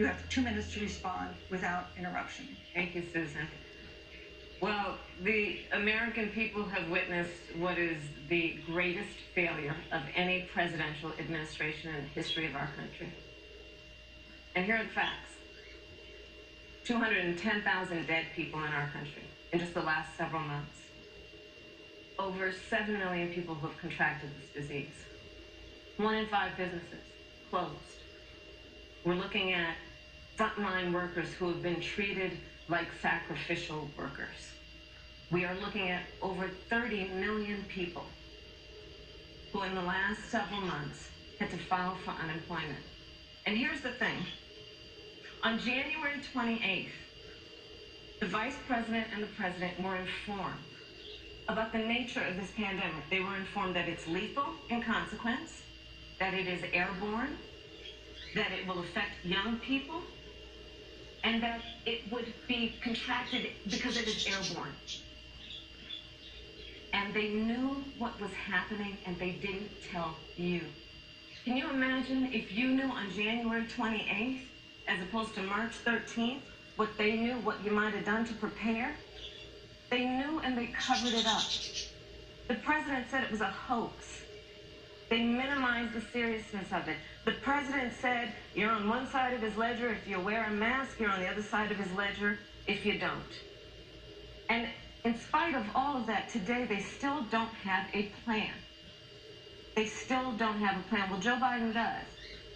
You have two minutes to respond without interruption. Thank you, Susan. Well, the American people have witnessed what is the greatest failure of any presidential administration in the history of our country. And here are the facts 210,000 dead people in our country in just the last several months. Over 7 million people who have contracted this disease. One in five businesses closed. We're looking at frontline workers who have been treated like sacrificial workers. We are looking at over 30 million people who, in the last several months, had to file for unemployment. And here's the thing on January 28th, the vice president and the president were informed about the nature of this pandemic. They were informed that it's lethal in consequence, that it is airborne, that it will affect young people, and that it would be contracted because it is airborne. And they knew what was happening and they didn't tell you. Can you imagine if you knew on January 28th, as opposed to March 13th, what they knew, what you might have done to prepare? They knew and they covered it up. The president said it was a hoax. They minimized the seriousness of it. The president said, you're on one side of his ledger if you wear a mask, you're on the other side of his ledger if you don't. And in spite of all of that, today they still don't have a plan. They still don't have a plan. Well, Joe Biden does.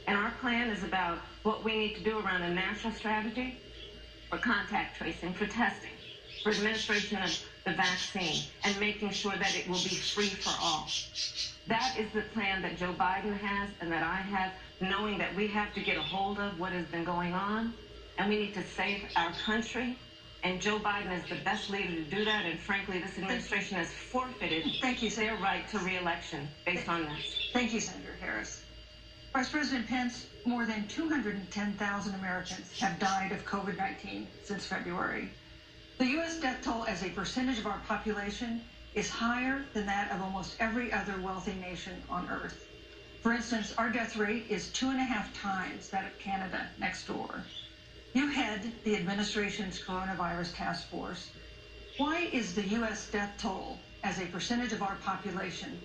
And our plan is about what we need to do around a national strategy for contact tracing, for testing, for administration of the vaccine, and making sure that it will be free for all. That is the plan that Joe Biden has and that I have, knowing that we have to get a hold of what has been going on and we need to save our country. And Joe Biden is the best leader to do that. And frankly, this administration has forfeited Thank you, their right to reelection based on this. Thank you, Senator Harris. Vice President Pence, more than 210,000 Americans have died of COVID 19 since February. The U.S. death toll as a percentage of our population is higher than that of almost every other wealthy nation on earth. For instance, our death rate is two and a half times that of Canada next door. You head the administration's coronavirus task force. Why is the U.S. death toll as a percentage of our population